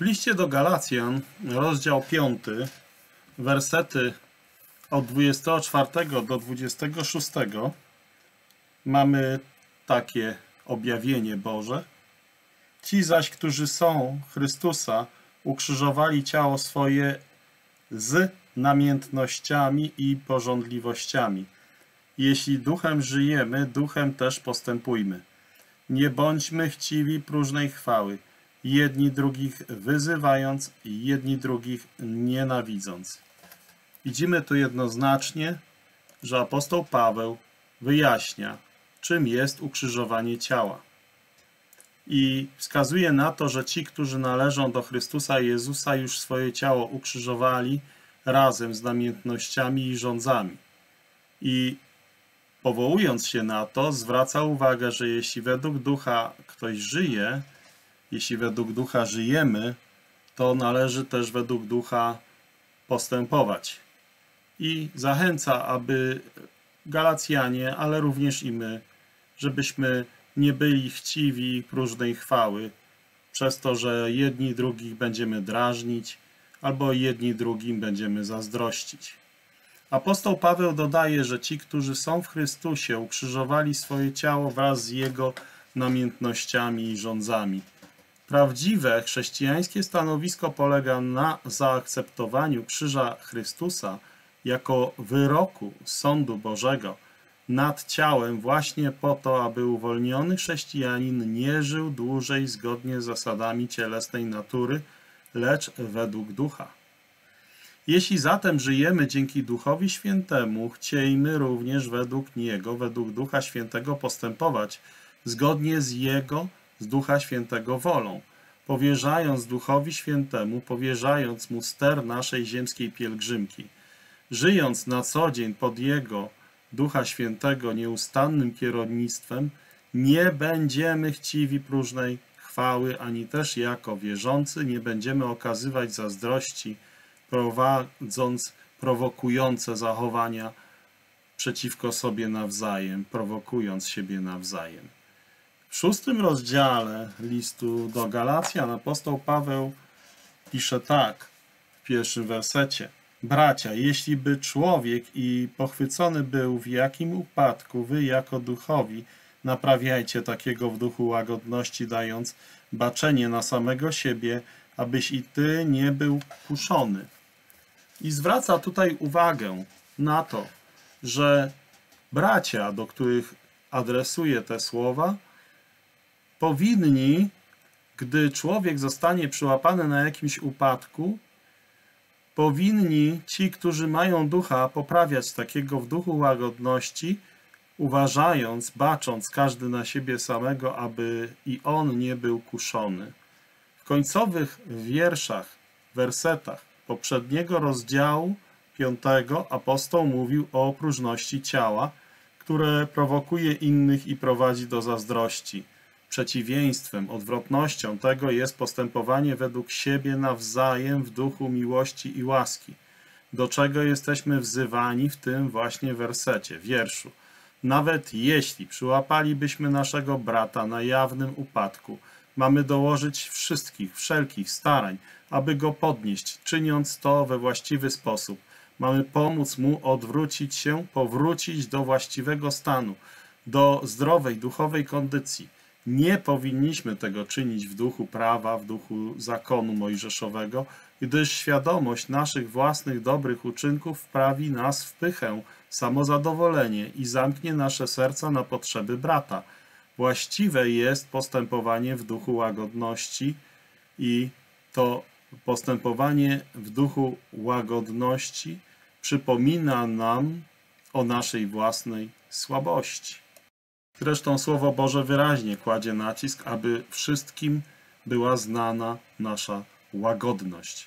W liście do Galacjan, rozdział 5, wersety od 24 do 26 mamy takie objawienie Boże. Ci zaś, którzy są Chrystusa, ukrzyżowali ciało swoje z namiętnościami i porządliwościami. Jeśli duchem żyjemy, duchem też postępujmy. Nie bądźmy chciwi próżnej chwały, jedni drugich wyzywając jedni drugich nienawidząc. Widzimy tu jednoznacznie, że apostoł Paweł wyjaśnia, czym jest ukrzyżowanie ciała. I wskazuje na to, że ci, którzy należą do Chrystusa Jezusa, już swoje ciało ukrzyżowali razem z namiętnościami i rządzami. I powołując się na to, zwraca uwagę, że jeśli według ducha ktoś żyje, jeśli według ducha żyjemy, to należy też według ducha postępować. I zachęca, aby Galacjanie, ale również i my, żebyśmy nie byli chciwi próżnej chwały, przez to, że jedni drugich będziemy drażnić, albo jedni drugim będziemy zazdrościć. Apostoł Paweł dodaje, że ci, którzy są w Chrystusie, ukrzyżowali swoje ciało wraz z Jego namiętnościami i rządzami. Prawdziwe chrześcijańskie stanowisko polega na zaakceptowaniu krzyża Chrystusa jako wyroku sądu Bożego nad ciałem właśnie po to, aby uwolniony chrześcijanin nie żył dłużej zgodnie z zasadami cielesnej natury, lecz według ducha. Jeśli zatem żyjemy dzięki Duchowi Świętemu, chciejmy również według Niego, według Ducha Świętego postępować zgodnie z Jego, z Ducha Świętego wolą, powierzając Duchowi Świętemu, powierzając Mu ster naszej ziemskiej pielgrzymki. Żyjąc na co dzień pod Jego, Ducha Świętego, nieustannym kierownictwem, nie będziemy chciwi próżnej chwały, ani też jako wierzący nie będziemy okazywać zazdrości, prowadząc prowokujące zachowania przeciwko sobie nawzajem, prowokując siebie nawzajem. W szóstym rozdziale listu do Galacjan apostoł Paweł pisze tak w pierwszym wersecie. Bracia, jeśli by człowiek i pochwycony był w jakim upadku, wy jako duchowi naprawiajcie takiego w duchu łagodności, dając baczenie na samego siebie, abyś i ty nie był kuszony. I zwraca tutaj uwagę na to, że bracia, do których adresuje te słowa, powinni, gdy człowiek zostanie przyłapany na jakimś upadku, powinni ci, którzy mają ducha, poprawiać takiego w duchu łagodności, uważając, bacząc każdy na siebie samego, aby i on nie był kuszony. W końcowych wierszach, wersetach poprzedniego rozdziału piątego apostoł mówił o próżności ciała, które prowokuje innych i prowadzi do zazdrości. Przeciwieństwem, odwrotnością tego jest postępowanie według siebie nawzajem w duchu miłości i łaski, do czego jesteśmy wzywani w tym właśnie wersecie, wierszu. Nawet jeśli przyłapalibyśmy naszego brata na jawnym upadku, mamy dołożyć wszystkich, wszelkich starań, aby go podnieść, czyniąc to we właściwy sposób. Mamy pomóc mu odwrócić się, powrócić do właściwego stanu, do zdrowej duchowej kondycji. Nie powinniśmy tego czynić w duchu prawa, w duchu zakonu mojżeszowego, gdyż świadomość naszych własnych dobrych uczynków wprawi nas w pychę, samozadowolenie i zamknie nasze serca na potrzeby brata. Właściwe jest postępowanie w duchu łagodności i to postępowanie w duchu łagodności przypomina nam o naszej własnej słabości. Zresztą Słowo Boże wyraźnie kładzie nacisk, aby wszystkim była znana nasza łagodność.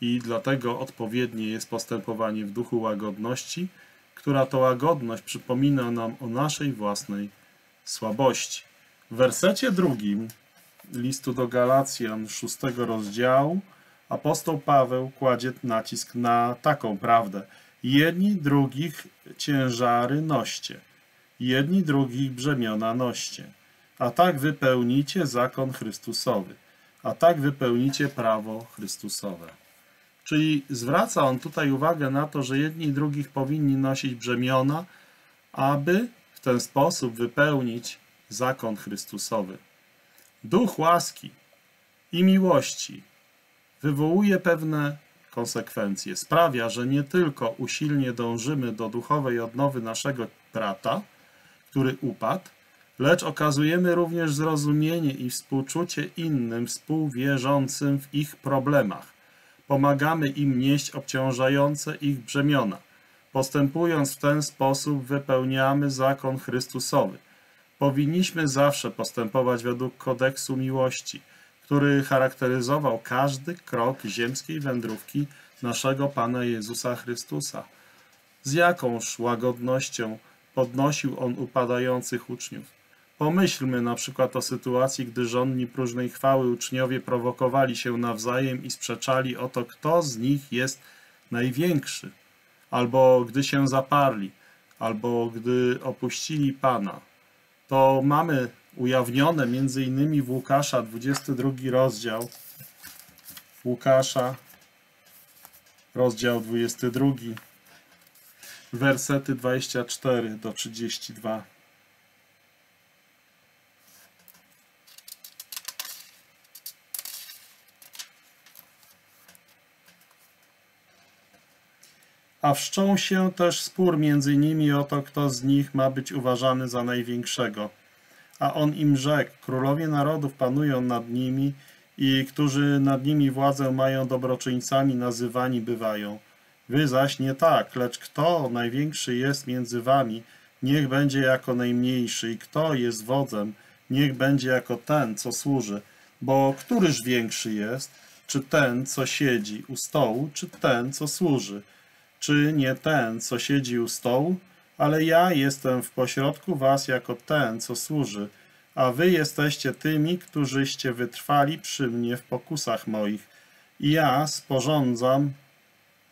I dlatego odpowiednie jest postępowanie w duchu łagodności, która to łagodność przypomina nam o naszej własnej słabości. W wersecie drugim listu do Galacjan, szóstego rozdziału, apostoł Paweł kładzie nacisk na taką prawdę. Jedni drugich ciężary noście, jedni drugich brzemiona noście, a tak wypełnicie zakon Chrystusowy. a tak wypełnicie prawo Chrystusowe. Czyli zwraca on tutaj uwagę na to, że jedni drugich powinni nosić brzemiona, aby w ten sposób wypełnić zakon Chrystusowy. Duch łaski i miłości wywołuje pewne konsekwencje. Sprawia, że nie tylko usilnie dążymy do duchowej odnowy naszego brata, który upadł, lecz okazujemy również zrozumienie i współczucie innym współwierzącym w ich problemach. Pomagamy im nieść obciążające ich brzemiona. Postępując w ten sposób, wypełniamy zakon Chrystusowy. Powinniśmy zawsze postępować według kodeksu miłości, który charakteryzował każdy krok ziemskiej wędrówki naszego Pana Jezusa Chrystusa. Z jakąż łagodnością podnosił on upadających uczniów. Pomyślmy na przykład o sytuacji, gdy żonni próżnej chwały uczniowie prowokowali się nawzajem i sprzeczali o to, kto z nich jest największy, albo gdy się zaparli, albo gdy opuścili Pana. To mamy ujawnione między innymi w Łukasza, 22 rozdział. Łukasza, rozdział 22, wersety 24 do 32. A wszczął się też spór między nimi o to, kto z nich ma być uważany za największego. A on im rzekł, królowie narodów panują nad nimi i którzy nad nimi władzę mają dobroczyńcami nazywani bywają. Wy zaś nie tak, lecz kto największy jest między wami, niech będzie jako najmniejszy i kto jest wodzem, niech będzie jako ten, co służy. Bo któryż większy jest, czy ten, co siedzi u stołu, czy ten, co służy? Czy nie ten, co siedzi u stołu? Ale ja jestem w pośrodku was jako ten, co służy, a wy jesteście tymi, którzyście wytrwali przy mnie w pokusach moich. I ja sporządzam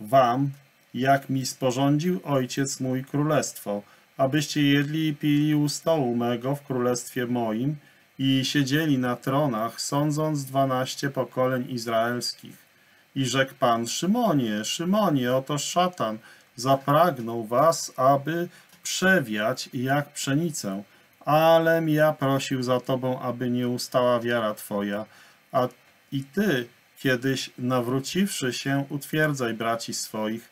wam, jak mi sporządził Ojciec mój królestwo, abyście jedli i pili u stołu mego w królestwie moim i siedzieli na tronach, sądząc dwanaście pokoleń izraelskich. I rzekł Pan, Szymonie, Szymonie, oto szatan zapragnął was, aby przewiać jak pszenicę, alem ja prosił za tobą, aby nie ustała wiara twoja, a i ty kiedyś nawróciwszy się, utwierdzaj braci swoich.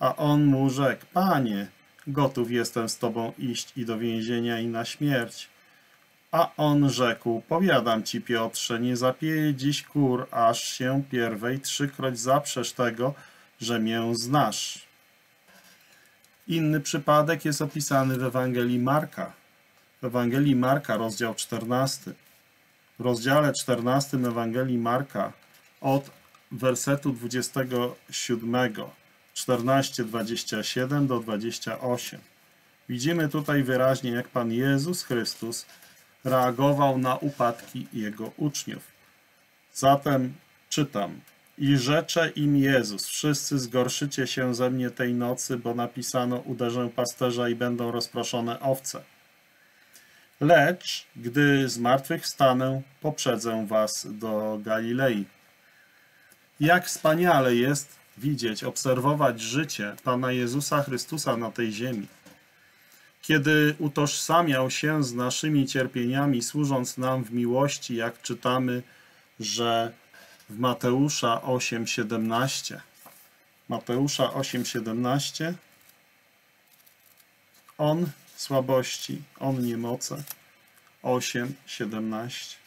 A on mu rzekł, Panie, gotów jestem z tobą iść i do więzienia i na śmierć. A on rzekł, powiadam ci Piotrze, nie zapieje dziś kur, aż się pierwej trzykroć zaprzesz tego, że mię znasz. Inny przypadek jest opisany w Ewangelii Marka. W Ewangelii Marka, rozdział 14. W rozdziale 14 Ewangelii Marka od wersetu 27, 14, 27 do 28. Widzimy tutaj wyraźnie, jak Pan Jezus Chrystus reagował na upadki Jego uczniów. Zatem czytam. I rzecze im Jezus, wszyscy zgorszycie się ze mnie tej nocy, bo napisano, uderzę pasterza i będą rozproszone owce. Lecz, gdy zmartwychwstanę, poprzedzę was do Galilei. Jak wspaniale jest widzieć, obserwować życie Pana Jezusa Chrystusa na tej ziemi. Kiedy utożsamiał się z naszymi cierpieniami, służąc nam w miłości, jak czytamy, że w Mateusza 8:17. Mateusza 8:17. On słabości, on niemoce. 8:17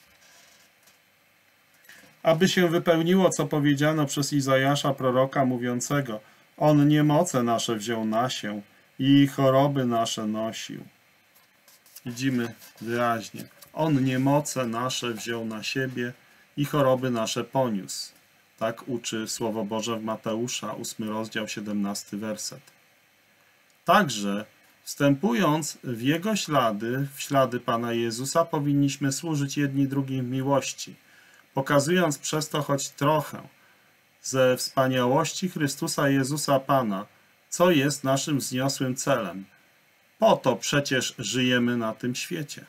aby się wypełniło, co powiedziano przez Izajasza proroka mówiącego, On niemoce nasze wziął na się i choroby nasze nosił. Widzimy wyraźnie, On niemoce nasze wziął na siebie i choroby nasze poniósł. Tak uczy Słowo Boże w Mateusza, 8 rozdział, 17 werset. Także, wstępując w Jego ślady, w ślady Pana Jezusa, powinniśmy służyć jedni drugim w miłości – pokazując przez to choć trochę ze wspaniałości Chrystusa Jezusa Pana, co jest naszym wzniosłym celem. Po to przecież żyjemy na tym świecie.